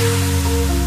na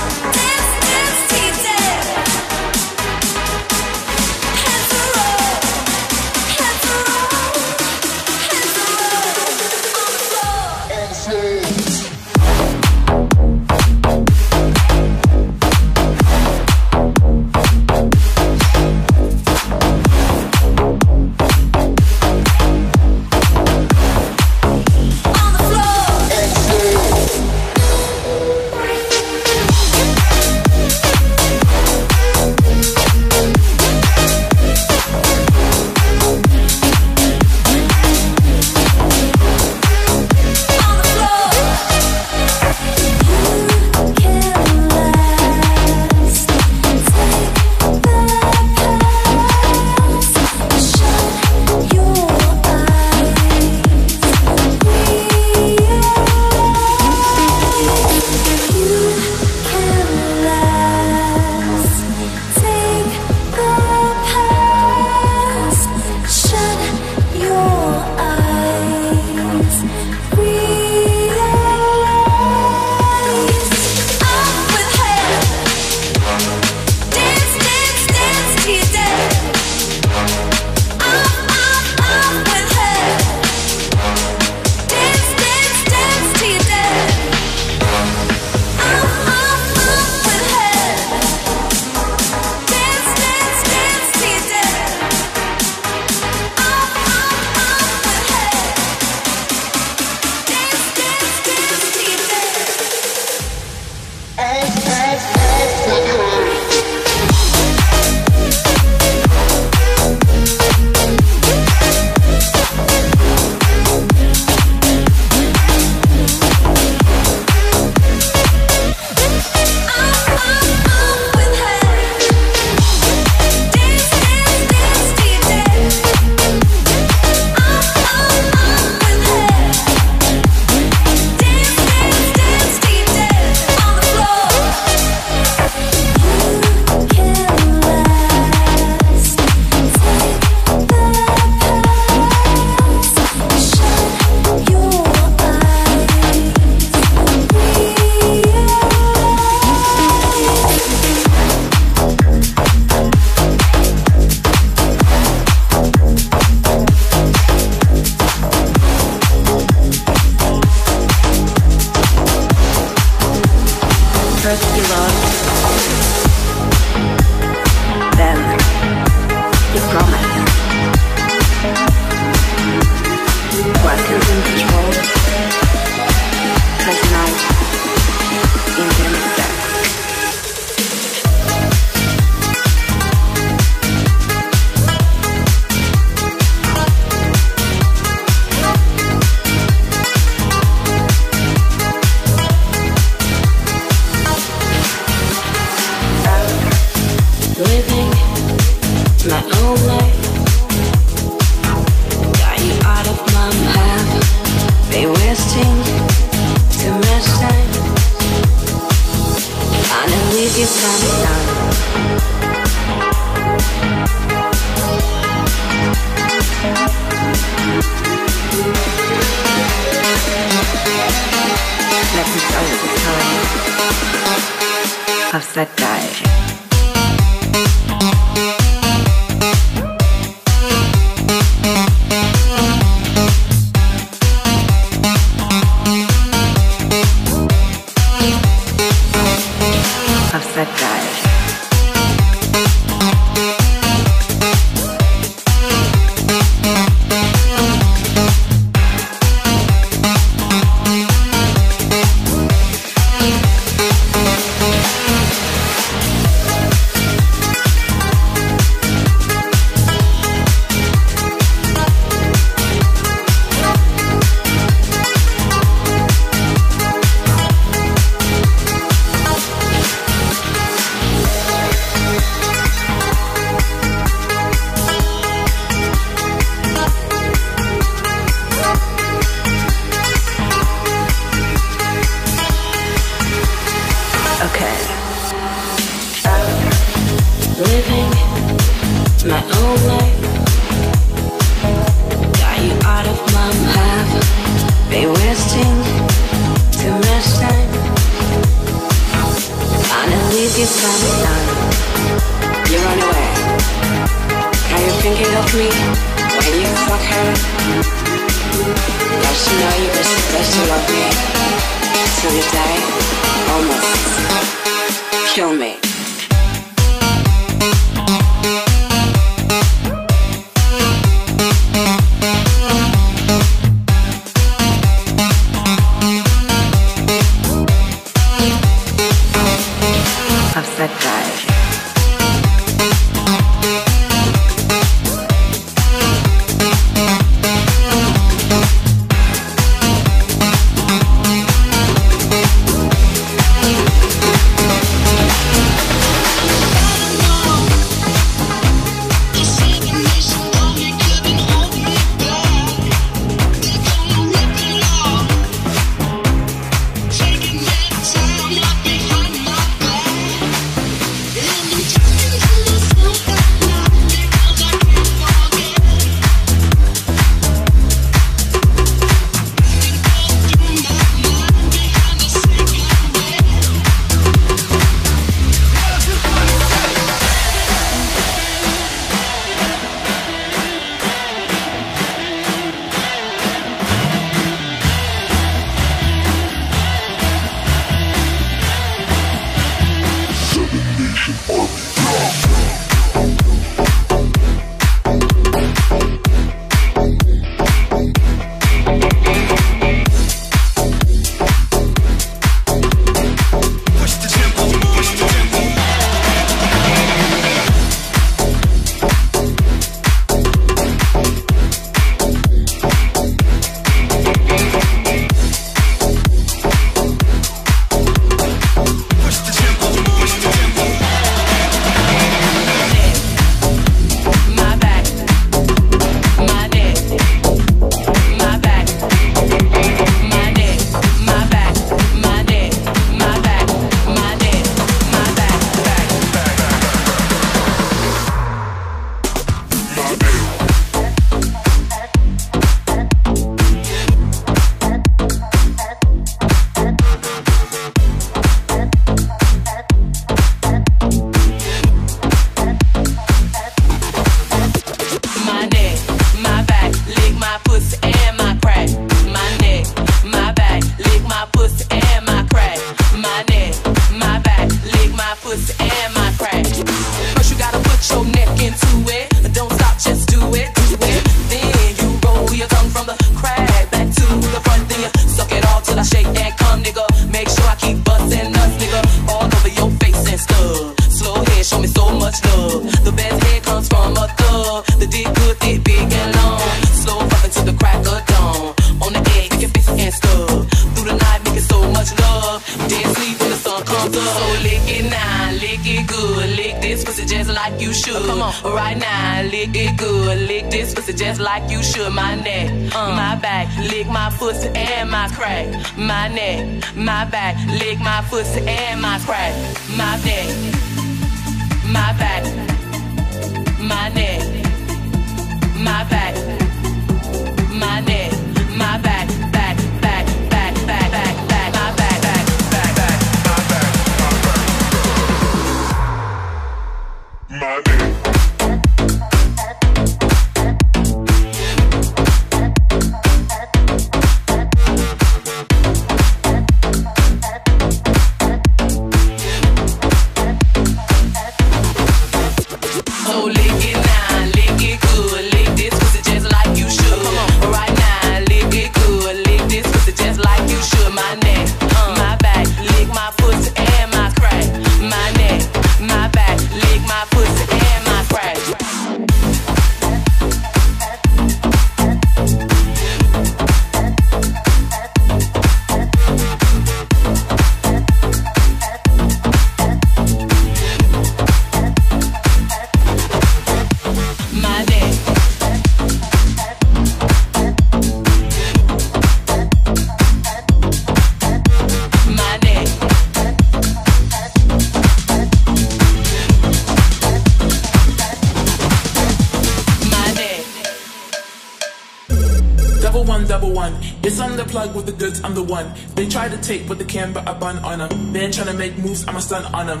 take what they can, but I bun on them. They ain't trying to make moves, I'm a stun on them.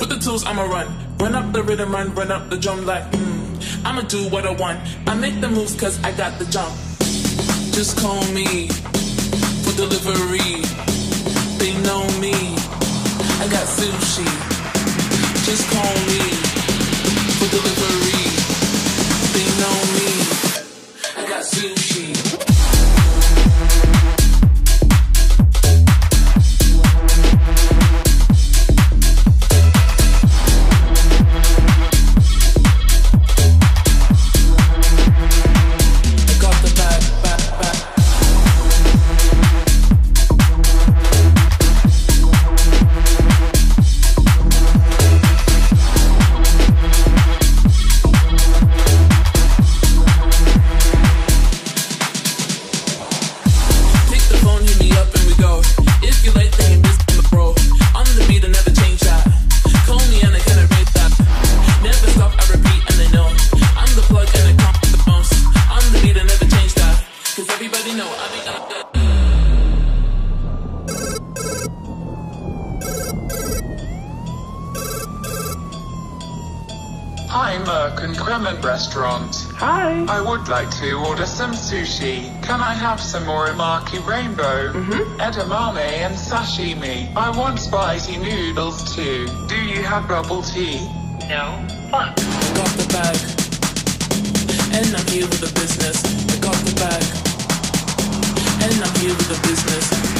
With the tools, I'ma run. Run up the rhythm, run, run up the drum like, mm. I'ma do what I want. I make the moves cause I got the jump. Just call me for delivery. They know me. I got sushi. Just call me for delivery. I have rainbow, mm-hmm. edamame and sashimi? I want spicy noodles too. Do you have bubble tea? No. Fuck. I got the bag. And I'm here with the business. I got the bag. And I'm here with the business.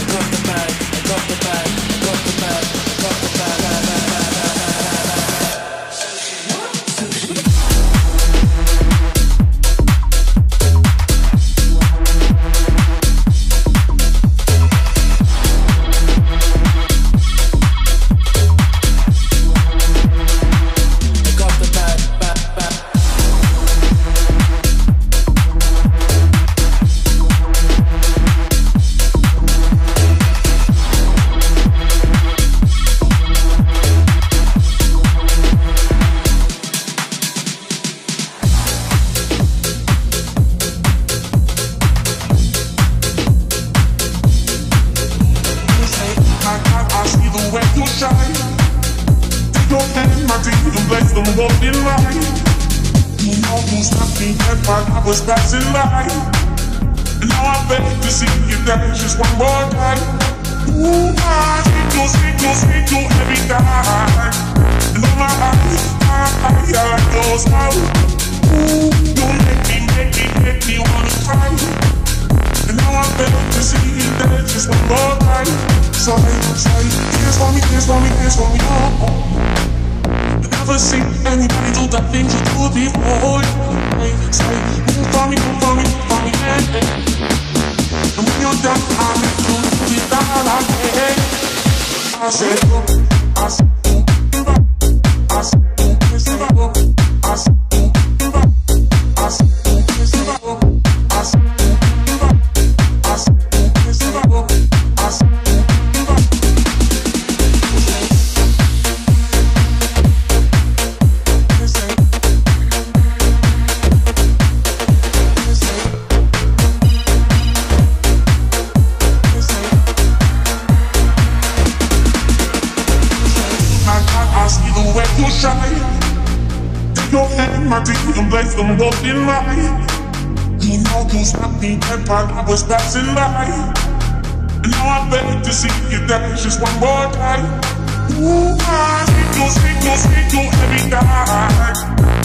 I see you every night.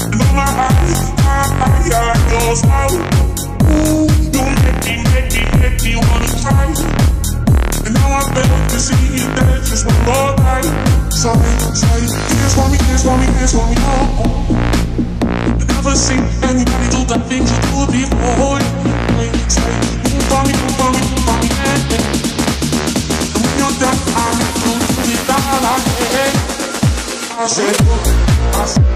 And on my eyes, I, I, I, your smile. Ooh, you make me, make me, make me wanna try. And now I'm begging to see you dance just one more time. Say, say, dance for me, dance for me, dance for me. I never seen anybody do the things you do before. Say, move for me, move for me, me, I said, I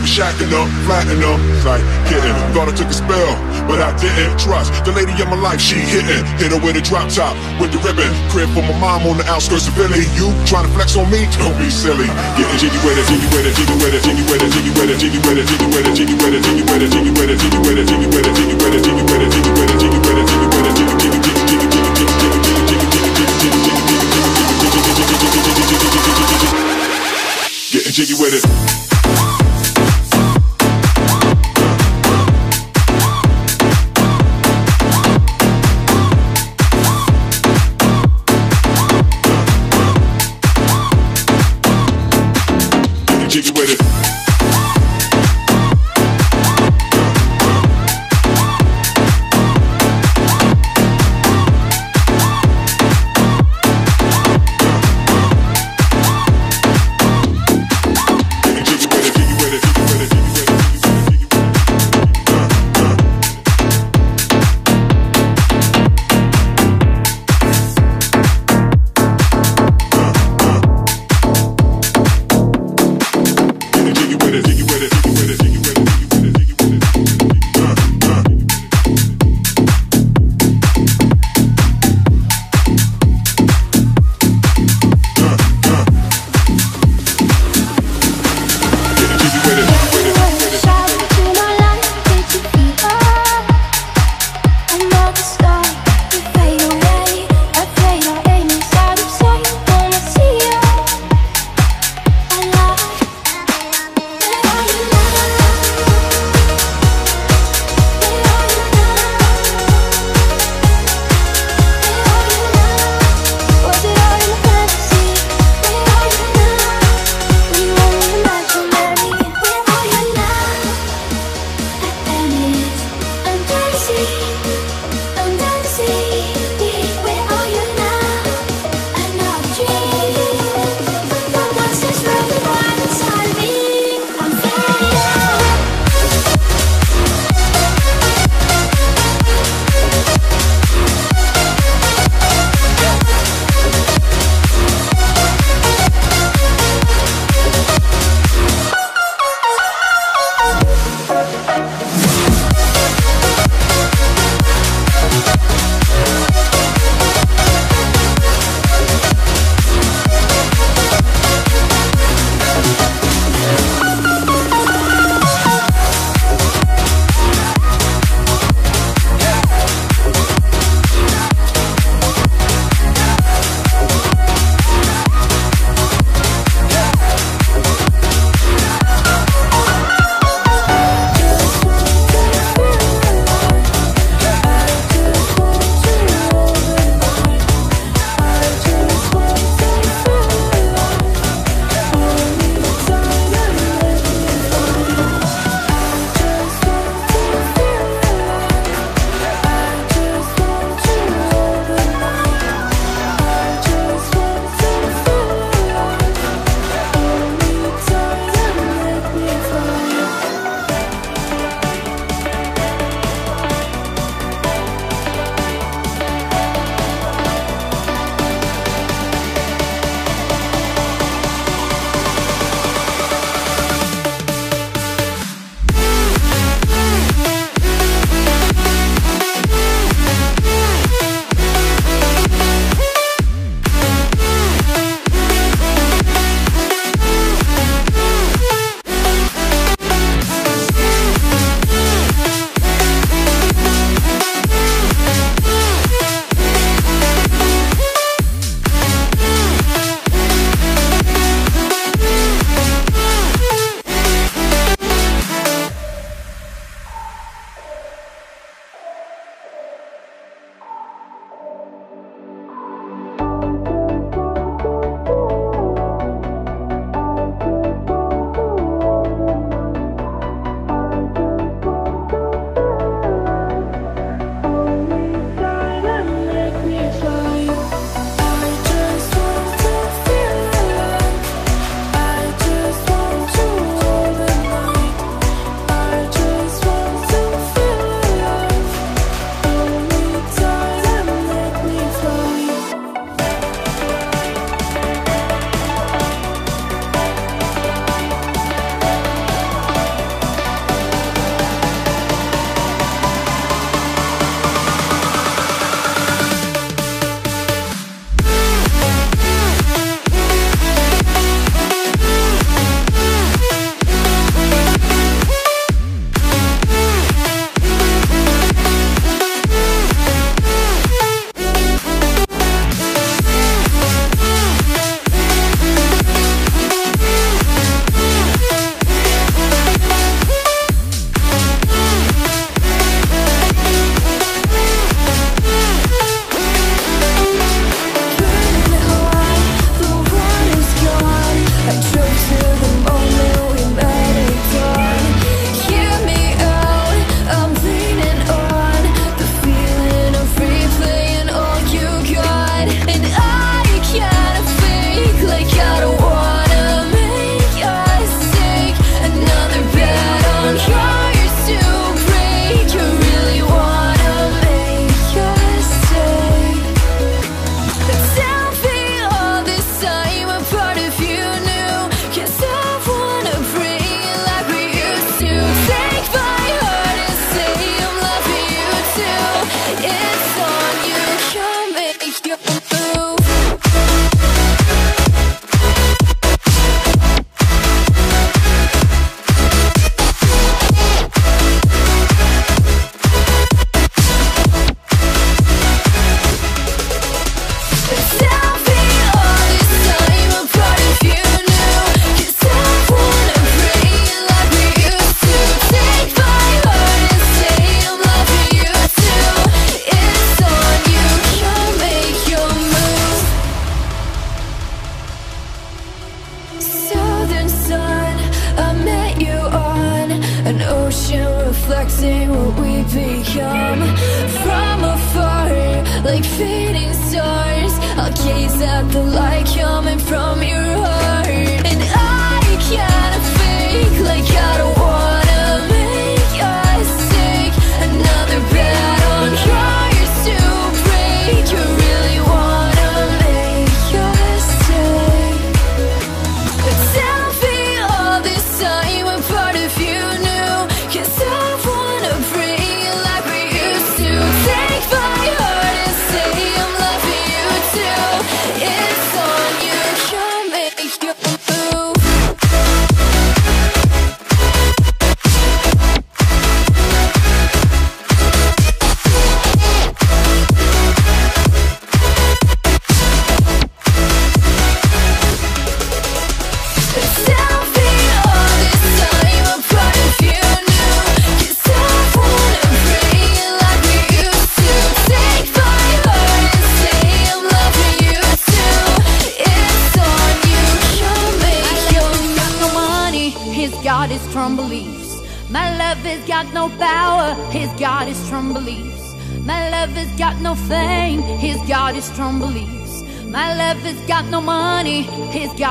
Ball with Shaq flatten them. Like kidding. Thought I took a spell, but I didn't trust the lady of my life. She hitting, hit her with a drop top with the ribbon. Crib for my mom on the outskirts of Philly. You trying to flex on me? Don't be silly. Getting jiggy with it, jiggy with it, jiggy with it, jiggy with it, jiggy with it, jiggy with it, jiggy with it, jiggy with it, jiggy with it, jiggy with it, jiggy with it, jiggy with it, jiggy with it, jiggy with it, jiggy with it, jiggy with it, jiggy with it, jiggy jiggy jiggy jiggy jiggy Getting jiggy with it.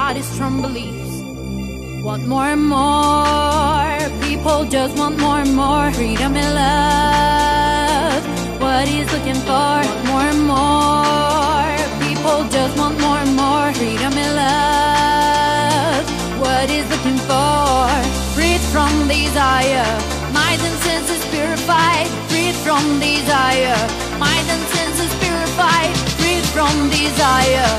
everybody's from beliefs. Want more and more, people just want more and more freedom and love. What he's looking for, want more and more, people just want more and more freedom and love. What he's looking for, freed from desire, mind and senses purified, freed from desire, mind and senses purified, freed from desire.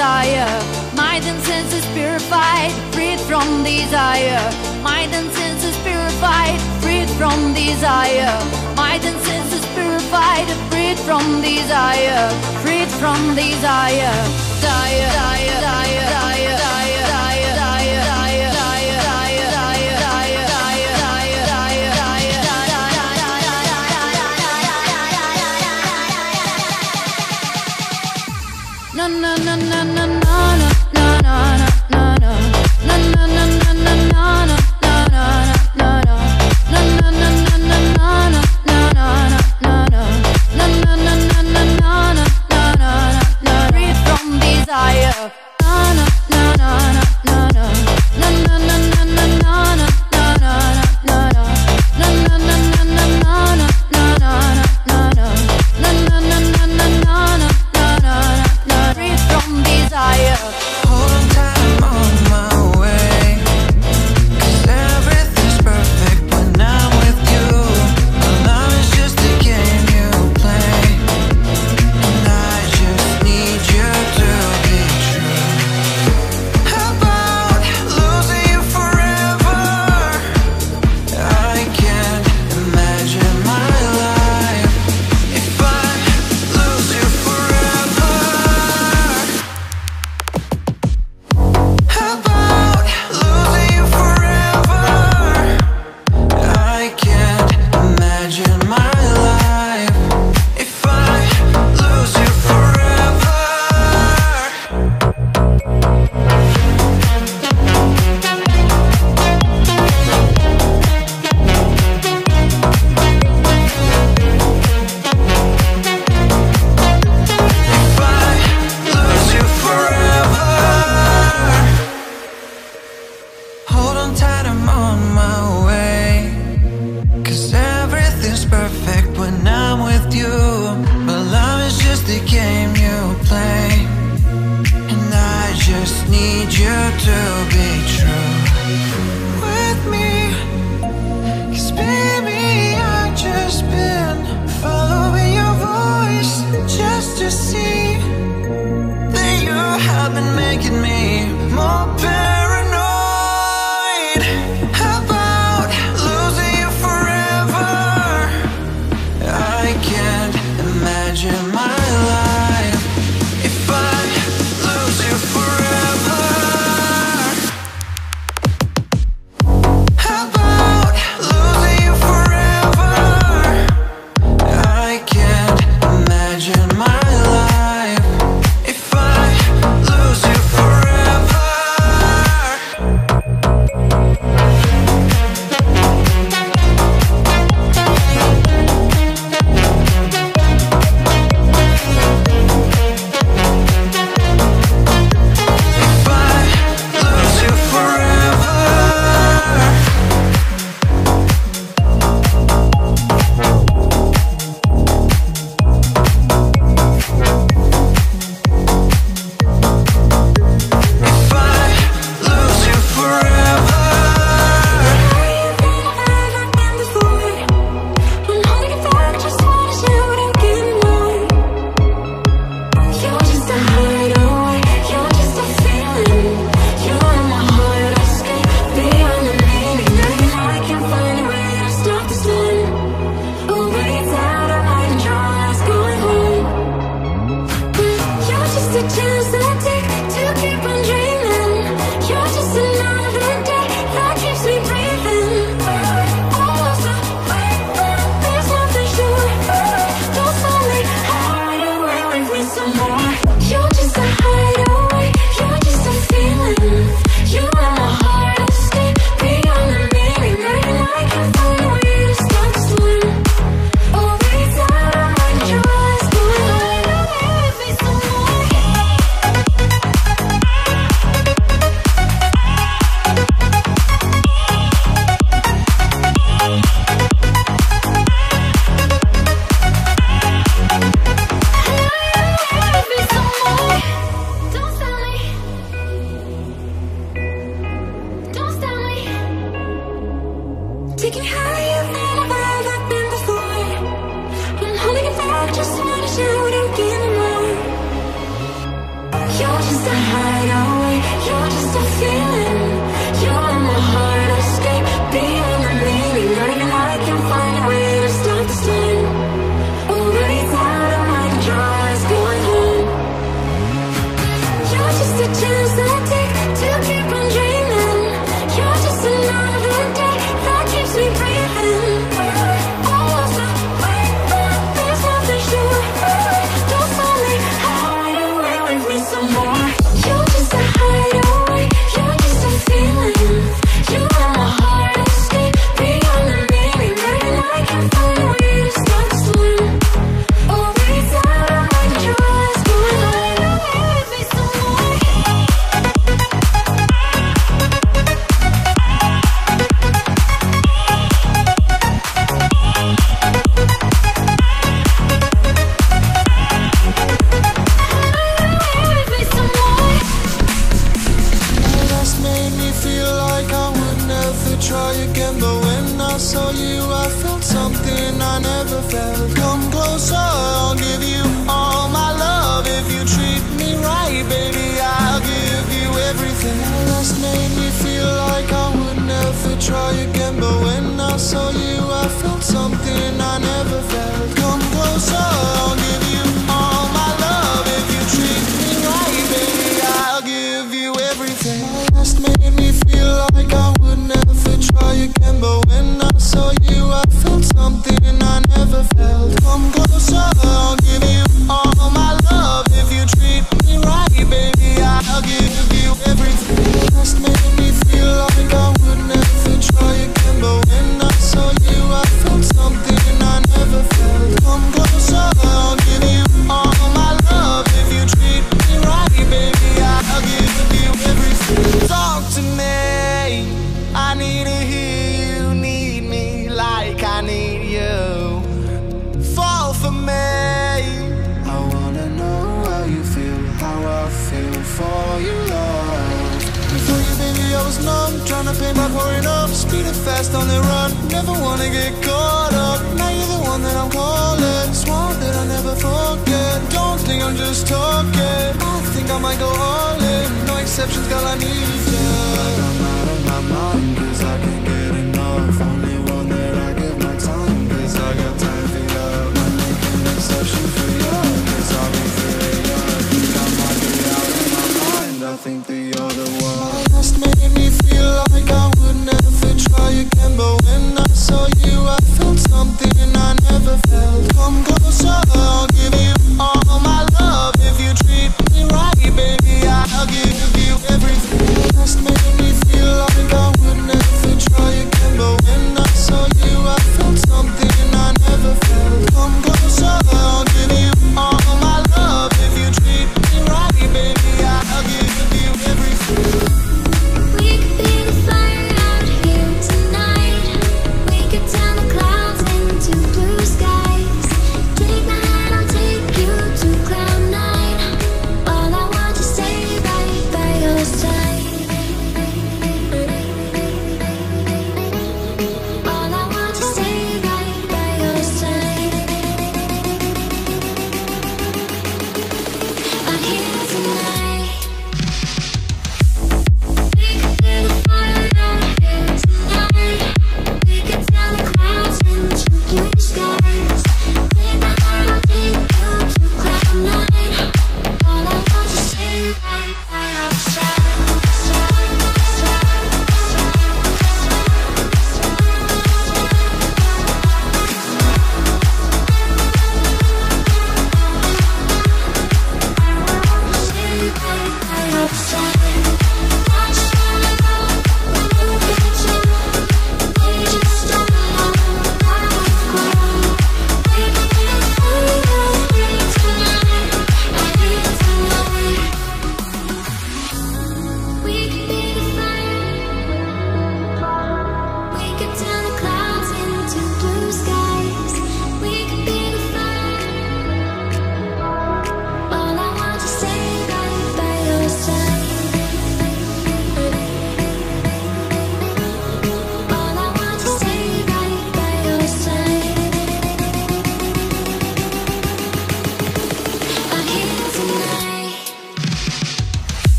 desire. Mind and senses purified, freed from desire. Mind and senses purified, freed from desire. Mind and senses purified, freed from desire. Freed from desire.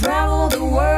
Travel the world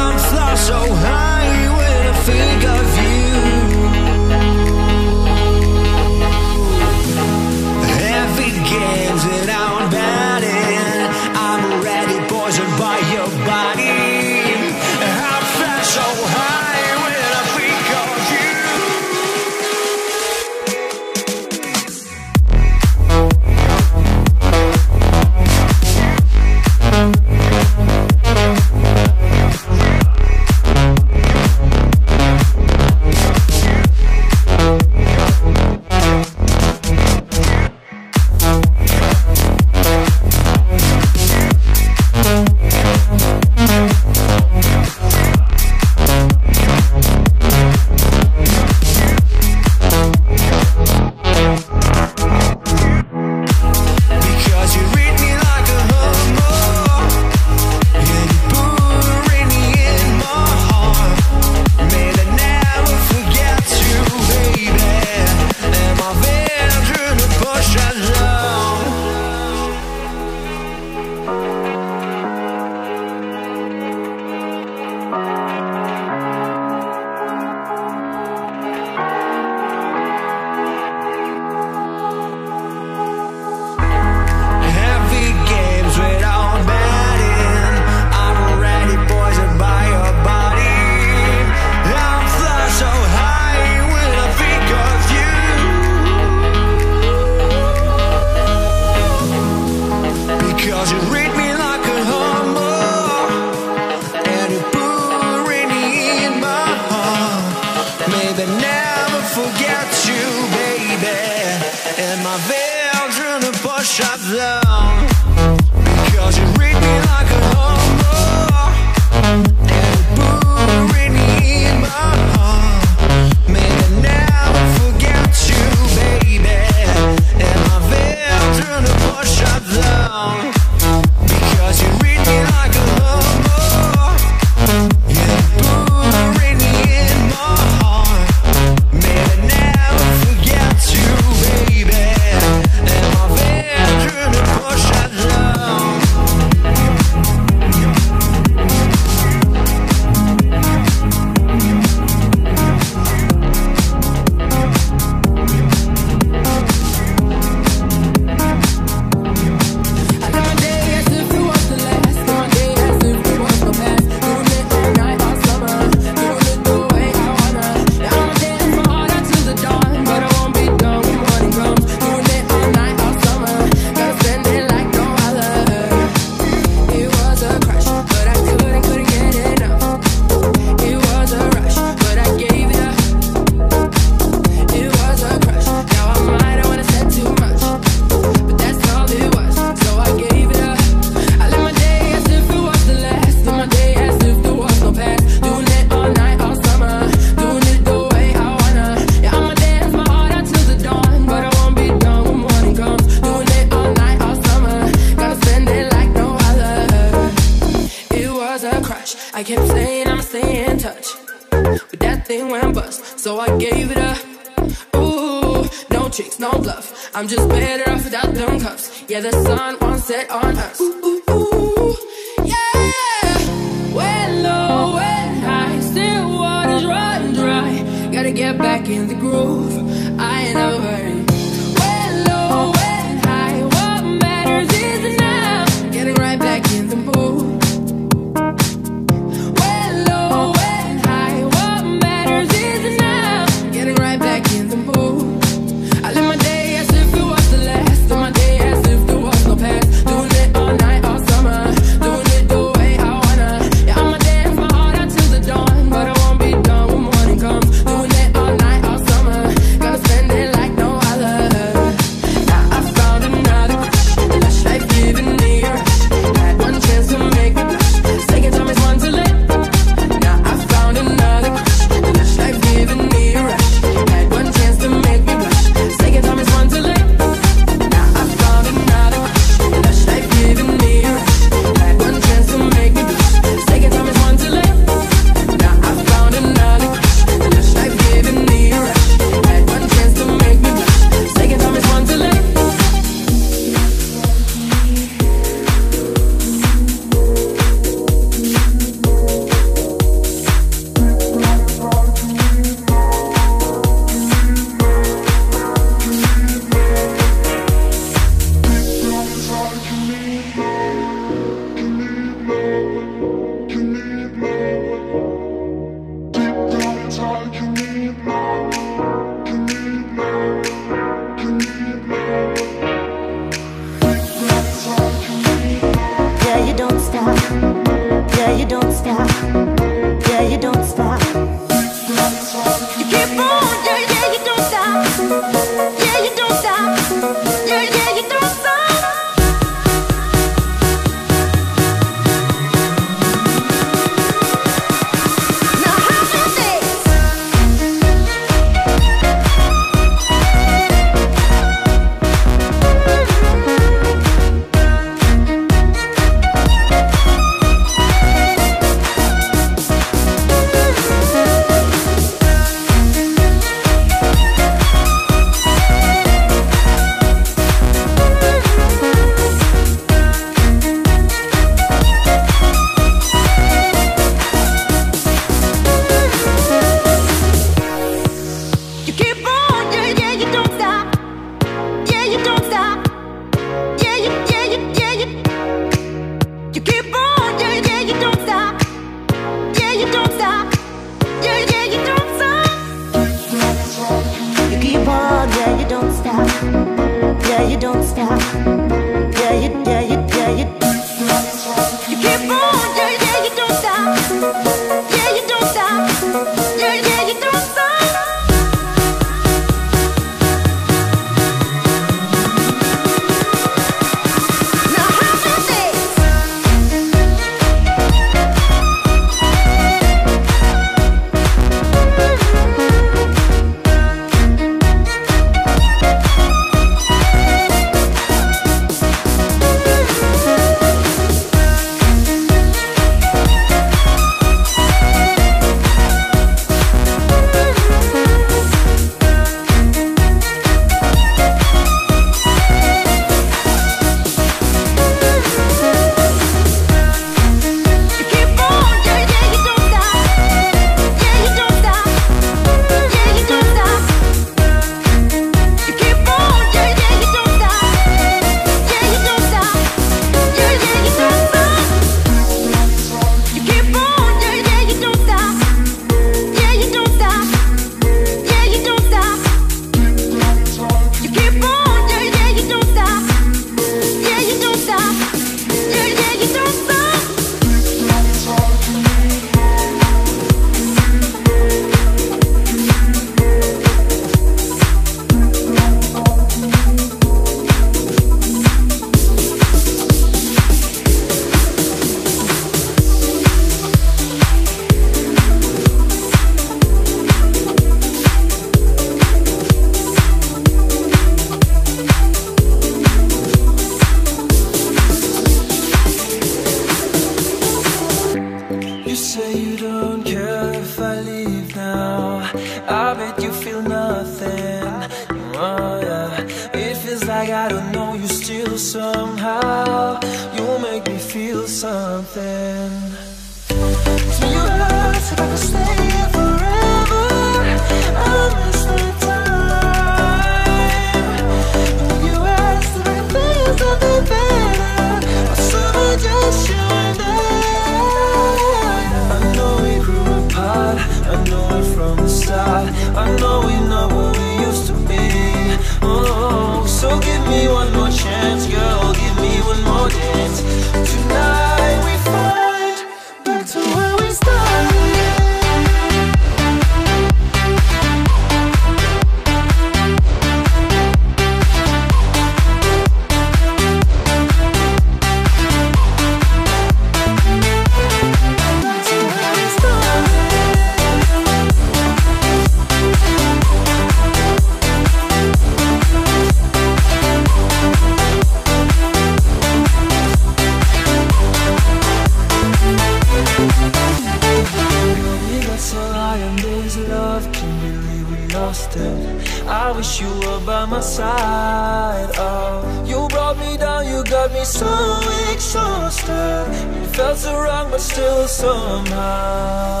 exhausted it felt so wrong, but still somehow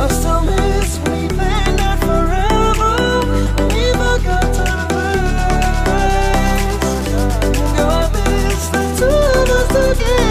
I still miss weeping not forever. I miss the two of us.